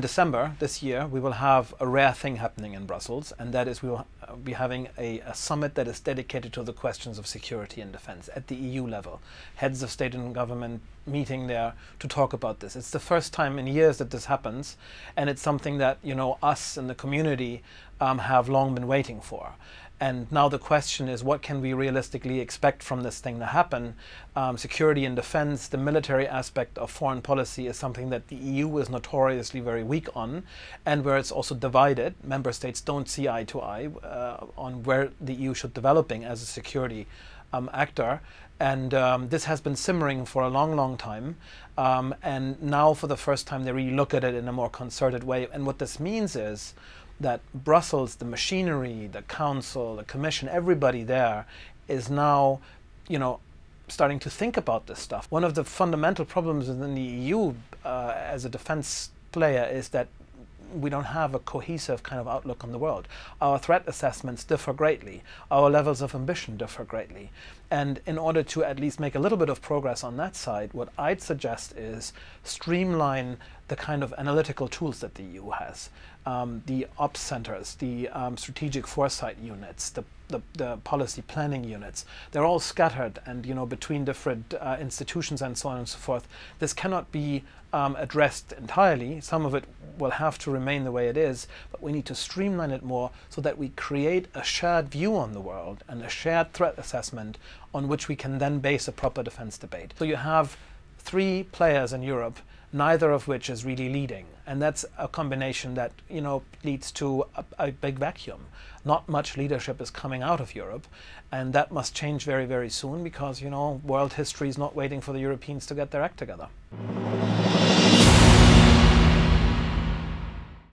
December this year, we will have a rare thing happening in Brussels, and that is we will uh, be having a, a, summit that is dedicated to the questions of security and defense at the EU level. Heads of state and government meeting there to talk about this. It's the first time in years that this happens, and it's something that you know us and the community um, have long been waiting for. And now the question is, what can we realistically expect from this thing to happen? Um, security and defense, the military aspect of foreign policy is something that the EU is notoriously very weak on, and where it's also divided. Member states don't see eye to eye uh, on where the EU should be developing as a security um, actor. And um, this has been simmering for a long, long time. Um, and now, for the first time, they really look at it in a more concerted way. And what this means is that Brussels, the machinery, the council, the commission, everybody there is now, you know, starting to think about this stuff. One of the fundamental problems within the EU uh, as a defense player is that we don't have a cohesive kind of outlook on the world. Our threat assessments differ greatly. Our levels of ambition differ greatly. And in order to at least make a little bit of progress on that side, what I'd suggest is streamline the kind of analytical tools that the EU has. Um, the ops centers, the um, strategic foresight units, the, the, the, policy planning units, they're all scattered and, you know, between different uh, institutions and so on and so forth. This cannot be um, addressed entirely. Some of it will have to remain the way it is, but we need to streamline it more so that we create a shared view on the world and a shared threat assessment on which we can then base a proper defense debate. So you have three players in Europe neither of which is really leading. And that's a combination that, you know, leads to a, a, big vacuum. Not much leadership is coming out of Europe, and that must change very, very soon because, you know, world history is not waiting for the Europeans to get their act together.